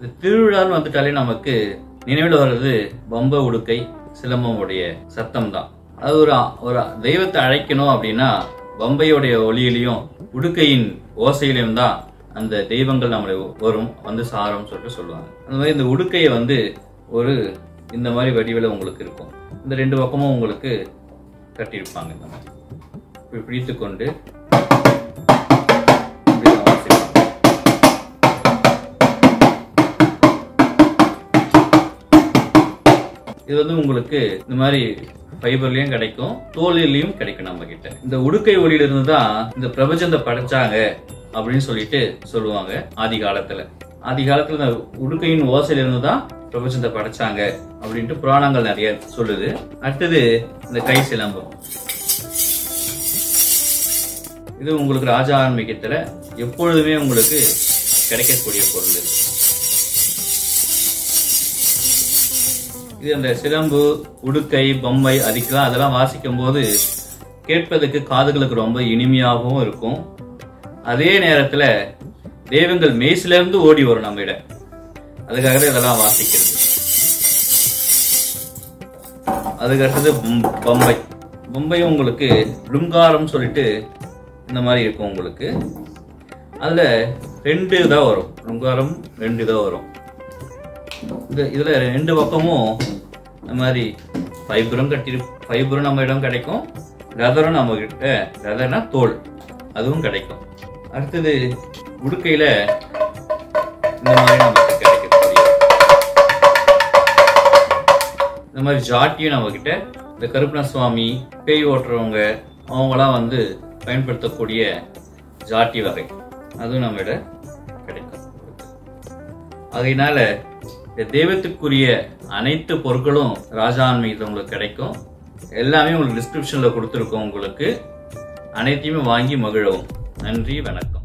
இந்த திருவிழான்னு வந்துட்டாலே நமக்கு நினைவில் வர்றது பம்ப உடுக்கை சிலம்பமுடைய சத்தம் தான் அது ஒரு ஒரு தெய்வத்தை அழைக்கணும் அப்படின்னா பம்பையுடைய ஒளியிலையும் உடுக்கையின் ஓசையிலையும் தான் அந்த தெய்வங்கள் நம்மளை வரும் வந்து சாரம்னு சொல்லிட்டு சொல்லுவாங்க. அந்த மாதிரி இந்த உடுக்கையை வந்து ஒரு இந்த மாதிரி வடிவில் உங்களுக்கு இருக்கும். இந்த ரெண்டு பக்கமும் உங்களுக்கு கட்டியிருப்பாங்க இந்த மாதிரி. இப்படி பிடித்து கொண்டு இது வந்து உங்களுக்கு இந்த மாதிரி ஃபைபர்லயும் கிடைக்கும் தோலிலையும் கிடைக்கும் நம்ம கிட்ட இந்த உடுக்கை ஒளியில இருந்து தான் இந்த பிரபஞ்சத்தை படைச்சாங்க அப்படின்னு சொல்லிட்டு சொல்லுவாங்க ஆதி காலத்துல ஆதி காலத்துல இந்த உடுக்கையின் ஓசையில இருந்து தான் பிரபஞ்சத்தை படைச்சாங்க அப்படின்ட்டு புராணங்கள் நிறைய சொல்லுது. அடுத்தது இந்த கை சிலம்பம். இது உங்களுக்கு ராஜா ஆன்மீகத்துல எப்பொழுதுமே உங்களுக்கு கிடைக்கக்கூடிய பொருள் இது அந்த சிலம்பு உடுக்கை பொம்மை அதுக்கெல்லாம் அதெல்லாம் வாசிக்கும் போது கேட்பதற்கு காதுகளுக்கு ரொம்ப இனிமையாகவும் இருக்கும். அதே நேரத்துல தெய்வங்கள் மெய்சில இருந்து ஓடி வரும் நம்ம இடம் அதுக்காக தான் இதெல்லாம் வாசிக்கிறது. அதுக்கடுத்தது பொம்பை பொம்- உங்களுக்கு லுங்காரம் சொல்லிட்டு இந்த மாதிரி இருக்கும் உங்களுக்கு. அதுல ரெண்டு இதாக வரும். லுங்காரம் ரெண்டு இதாக வரும். இதுல ரெண்டு பக்கமும் இந்த மாதிரி ஃபைபரும் கட்டி ஃபைபரும் நம்ம இடம் கிடைக்கும். லெதரும் நம்ம கிட்ட லெதர்னா தோல். அதுவும் கிடைக்கும். அடுத்தது உடுக்கையில இந்த மாதிரி நமக்கு கிடைக்கக்கூடிய இந்த மாதிரி ஜாட்டியும் நம்ம கிட்ட இந்த கருப்பண சுவாமி பேய் ஓட்டுறவங்க அவங்களாம் வந்து பயன்படுத்தக்கூடிய ஜாட்டி வகை. அதுவும் நம்மகிட்ட கிடைக்கும். ஆகையினால இந்த தெய்வத்துக்குரிய அனைத்து பொருட்களும் ராஜான்மையில் உங்களுக்கு கிடைக்கும். எல்லாமே உங்களுக்கு டிஸ்கிரிப்ஷன்ல கொடுத்துருக்கோம் உங்களுக்கு. அனைத்தையுமே வாங்கி மகிழவும். நன்றி வணக்கம்.